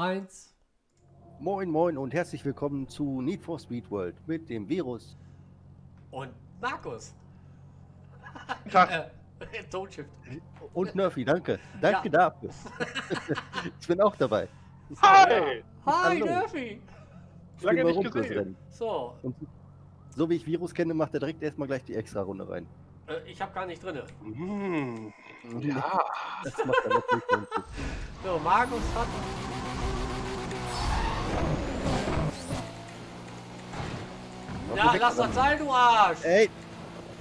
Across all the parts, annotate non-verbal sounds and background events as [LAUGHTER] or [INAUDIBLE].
Eins. Moin Moin und herzlich willkommen zu Need for Speed World mit dem Virus. Und Markus. [LAUGHS] Tag. Äh, [LAUGHS] Tonshift. Und Nerfy, danke. [LAUGHS] Danke Ja. dafür. ich bin auch dabei. Hi! Hi. Nerfy. Lange nicht gesehen. So, Und so wie ich Virus kenne, macht er direkt erstmal gleich die Extra-Runde rein. äh, ich habe gar nicht drinne. Mmh. Ja. Das macht er natürlich. So, Markus hat. Ja, lass das sein, du Arsch. Ey,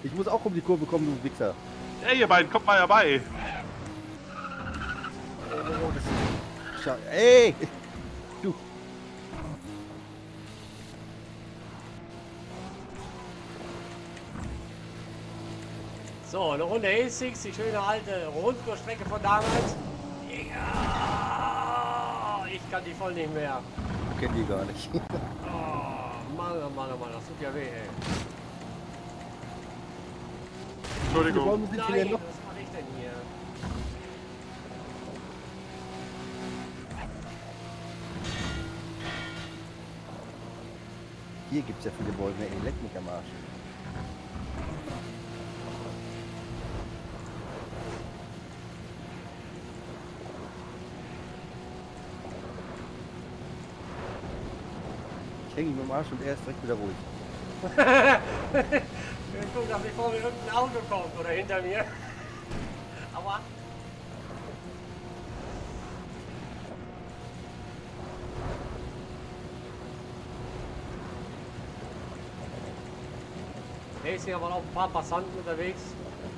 ich muss auch um die Kurve kommen, du Wichser. Ey, ihr beiden, kommt mal herbei. Oh, das ist... Ey! Du, So, eine Runde A6, die schöne alte Rundkurstrecke von damals. Ja, ich kann die voll nicht mehr. Ich kenn die gar nicht. [LAUGHS] Oh, Mann, oh Mann, oh Mann, das tut ja weh, ey. Entschuldigung. Warum sind wir denn Nein, noch? was mache ich denn hier? Hier gibt's ja viele Bäume, ey, leck mich am Arsch. Ich hänge ihm am Arsch und er ist direkt wieder ruhig. Wir gucken, dass bevor mir irgendein Auto kommt oder hinter mir. Aua. Hasty aber auch ein paar Passanten unterwegs.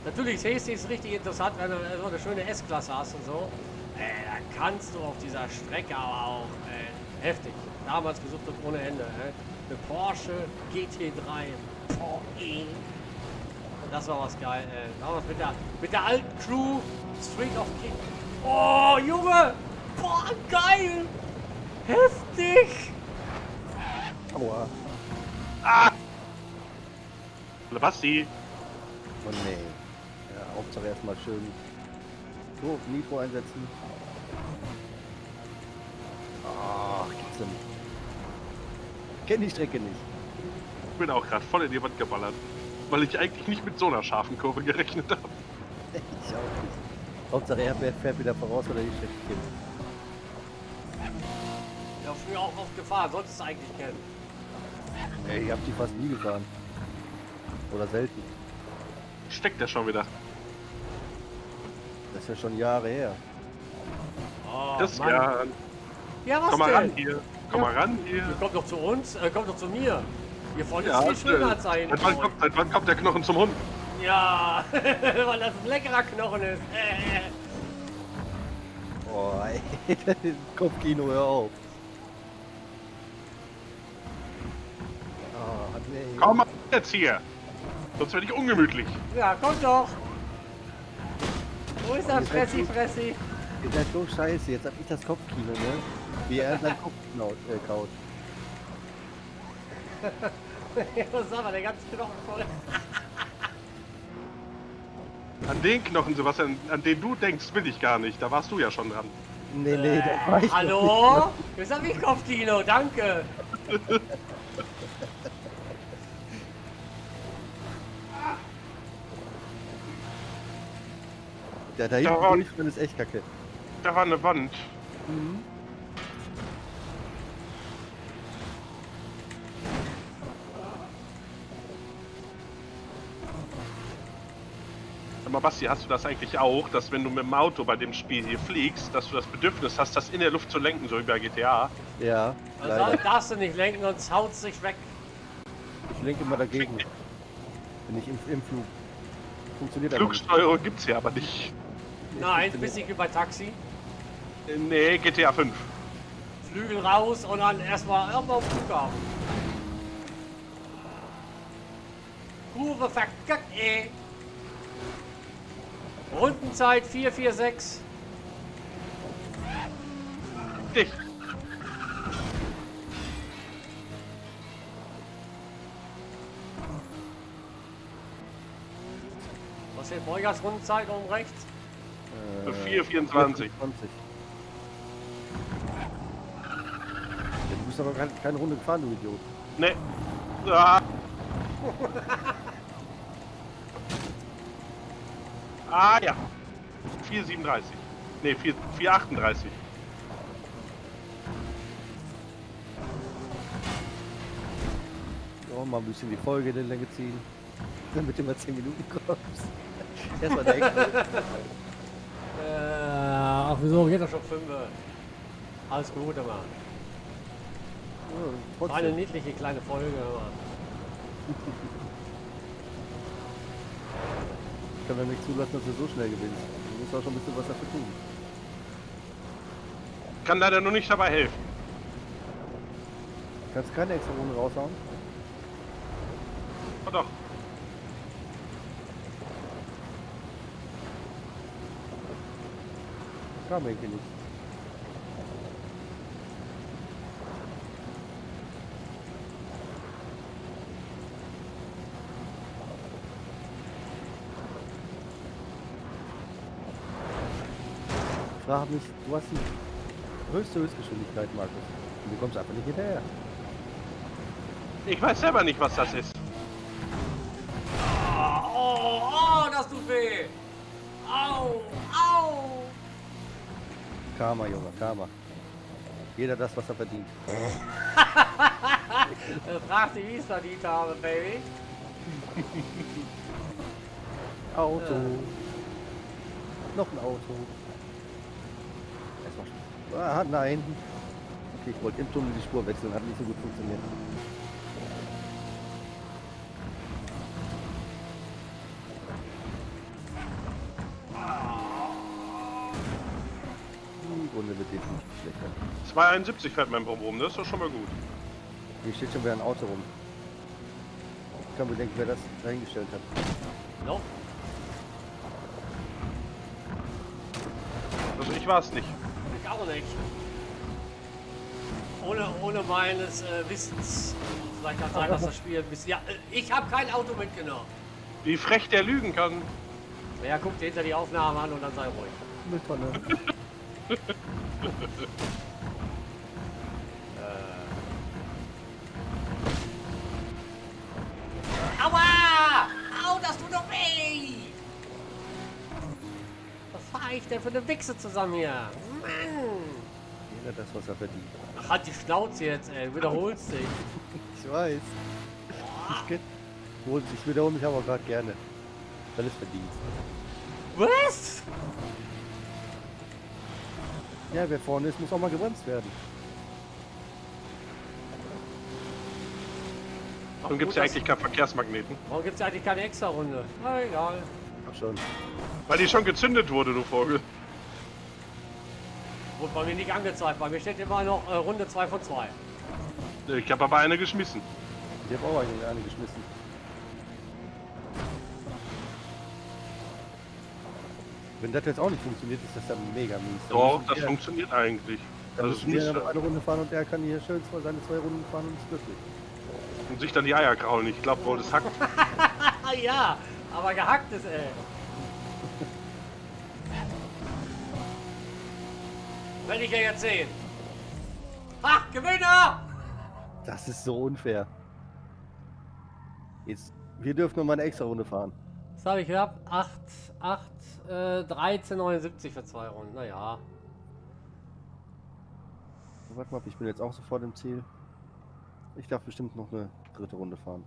Natürlich Hasty ist richtig interessant, wenn du so eine schöne S-Klasse hast und so. Äh, da kannst du auf dieser Strecke aber auch äh, heftig. Damals gesucht und ohne Ende. Äh. Eine Porsche GT3 VE. Das war was geil. Äh. Damals mit der, mit der alten Crew Street of King. Oh, Junge! Boah, geil! Heftig! Aua. Basti. Oh nee. Ja, Hauptsache erstmal schön so Nitro einsetzen. Ach, gibt's denn. Kenn die Strecke nicht. Ich bin auch gerade voll in die Wand geballert. Weil ich eigentlich nicht mit so einer scharfen Kurve gerechnet habe. [LAUGHS] Ich auch nicht. Hauptsache er fährt wieder voraus, weil er die Strecke kennt. Ja, früher auch oft gefahren, solltest du eigentlich kennen. Ey, ich hab die fast nie gefahren. Oder selten. Steckt der schon wieder. Das ist ja schon Jahre her. Oh, Das Mann. ja. Ja, was Komm mal ran hier. Komm mal ran hier. Ihr kommt doch zu uns, äh, kommt doch zu mir. Ihr wollt Ja, jetzt viel schöner sein. Seit wann, kommt, seit wann kommt der Knochen zum Hund? Ja, [LAUGHS] weil das ein leckerer Knochen ist. Oh, ey. [LAUGHS] Kopfkino, hör auf. Oh, nee. Komm mal jetzt hier. Sonst werde ich ungemütlich. Ja, komm doch. Wo ist das Fressi. Fressi? Ihr seid so scheiße, jetzt hab ich das Kopfkino, ne? Wie er seinen Kopf kaut. Äh, kaut. [LAUGHS] Was sag mal, der ganze Knochen voll. An den Knochen, Sebastian, an den du denkst, will ich gar nicht. Da warst du ja schon dran. Nee, nee, da war ich Hallo? Jetzt hab ich Kopfkino, danke. Der da hinten Da war- ist echt kacke. Da war eine Wand. Sag mal, Basti, hast du das eigentlich auch, dass wenn du mit dem Auto bei dem Spiel hier fliegst, dass du das Bedürfnis hast, das in der Luft zu lenken, so wie bei GTA? Ja, Also leider. darfst du nicht lenken, sonst haut sich weg. Ich lenke immer dagegen. Bin ich im, im Flug. Funktioniert aber nicht. Flugsteuerung gibt's hier aber nicht. Nein, bist nicht wie bei Taxi. Äh, Nee, GTA 5. Flügel raus und dann erstmal irgendwo auf Flughafen. Kurve verkackt, ey. Rundenzeit 446. Dicht. Was ist Beugers Rundenzeit oben rechts? Äh, 4,24. 4,24. bist aber keine, keine Runde gefahren, du Idiot. Ne. Ah. [LAUGHS] ah ja. 4,37. Ne, 4 4,38. Ja, mal ein bisschen die Folge in die Länge ziehen. [LAUGHS] Damit du mal 10 Minuten kommst. Erstmal der. [LAUGHS] Äh, ach wieso, geht doch schon 5. Alles gut, aber. Ja, eine niedliche kleine Folge, aber. [LAUGHS] Ich kann ja nicht zulassen, dass du so schnell gewinnst. Du musst auch schon ein bisschen was dafür tun. Kann leider nur nicht dabei helfen. Kannst du keine extra Runde raushauen? Oh doch. Kam irgendwie nicht. Ich frage mich, du hast die höchste Höchstgeschwindigkeit, Markus. Und du kommst einfach nicht hinterher. Ich weiß selber nicht, was das ist. Oh, oh, oh, das tut weh! Au, au! Karma, Junge, Karma. Jeder das, was er verdient. [LAUGHS] Äh, Frag dich, wie ich es verdient habe, Baby. [LAUGHS] Auto. Noch ein Auto. Erstmal. Ah, nein. Okay, ich wollte im Tunnel die Spur wechseln, hat nicht so gut funktioniert. Die Runde wird definitiv schlechter. 2,71 fährt mein Bob rum, das ist doch schon mal gut. Hier steht schon wieder ein Auto rum. Ich kann mir denken, wer das dahingestellt hat. No? Also ich war es nicht. Auch nicht. Ohne, ohne meines äh, Wissens. Vielleicht kann sein, dass das Spiel ein bisschen. Ja, äh, ich habe kein Auto mitgenommen. Wie frech der lügen kann. Ja, guck dir hinter die Aufnahme an und dann sei ruhig. Mülltonne. [LAUGHS] Aua! Au, das tut doch weh! Was fahre ich denn für eine Wichse zusammen hier? Mann! Jeder das, was er verdient. Ach, halt die Schnauze jetzt, ey. Du wiederholst dich. Ich weiß. Ich, kenn- ich wiederhole mich aber gerade gerne. Weil es verdient. Was? Ja, wer vorne ist, muss auch mal gebremst werden. Warum gibt es ja eigentlich keinen Verkehrsmagneten? Warum gibt es eigentlich keine extra Runde? Na egal. Ach schon. Weil die schon gezündet wurde, du Vogel. Wurde bei mir nicht angezeigt. Bei mir steht immer noch äh, Runde 2 von 2. Ich habe aber eine geschmissen. Ich habe auch eine, eine geschmissen. Wenn das jetzt auch nicht funktioniert, ist das dann mega mies. Dann Doch, das funktioniert eigentlich. Dann Das ist müssen wir nicht noch eine Runde fahren und er kann hier schön zwei, seine zwei Runden fahren und ist glücklich. Und sich dann die Eier kraulen. Ich glaube wohl, das hackt. [LAUGHS] Ja, aber gehackt ist, ey. Will ich ja jetzt sehen. Ha, Gewinner! Das ist so unfair. Jetzt, wir dürfen noch mal eine extra Runde fahren. Was habe ich gehabt? 8, 8, äh, 13,79 für zwei Runden. Naja. Warte mal, ich bin jetzt auch sofort im Ziel. Ich darf bestimmt noch eine dritte Runde fahren.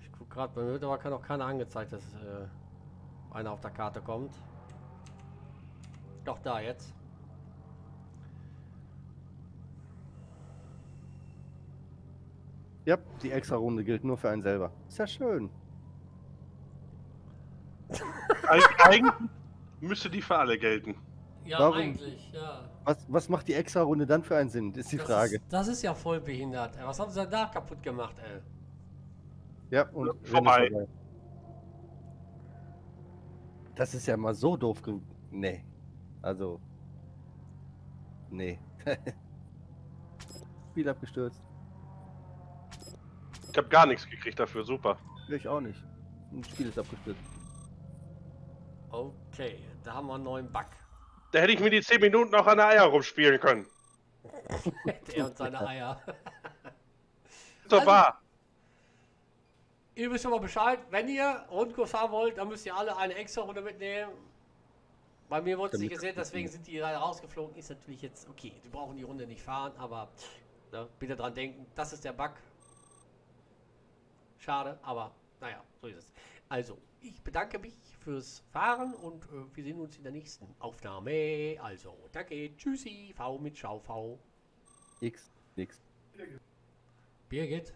Ich guck gerade, bei mir wird aber kann auch keiner angezeigt, dass äh, einer auf der Karte kommt. Doch, da jetzt. Ja, die extra Runde gilt nur für einen selber. Ist ja schön. Eig eigentlich müsste die für alle gelten. Ja, Warum? eigentlich, ja. Was, was macht die extra Runde dann für einen Sinn? Ist die Das Frage. Ist, das ist ja voll behindert. Ey. Was haben sie denn da kaputt gemacht, ey? Ja, und es vorbei. Das ist ja mal so doof. Nee. Also. Nee. Spiel abgestürzt. Ich habe gar nichts gekriegt dafür, super. Ich auch nicht. Ein Spiel ist abgestürzt. Okay, da haben wir einen neuen Bug. Da hätte ich mir die 10 Minuten noch an der Eier rumspielen können. [LAUGHS] Der und seine Eier. So war. Ihr wisst schon mal Bescheid, wenn ihr Rundkurs haben wollt, dann müsst ihr alle eine extra Runde mitnehmen. Bei mir wurde es nicht gesehen, deswegen sind die leider rausgeflogen. Ist natürlich jetzt okay. Die brauchen die Runde nicht fahren, aber ne, bitte dran denken, das ist der Bug. Schade, aber naja, so ist es. Also, ich bedanke mich fürs Fahren und äh, wir sehen uns in der nächsten Aufnahme. Also, danke, tschüssi, V mit Schau V. X, nix. Birgit.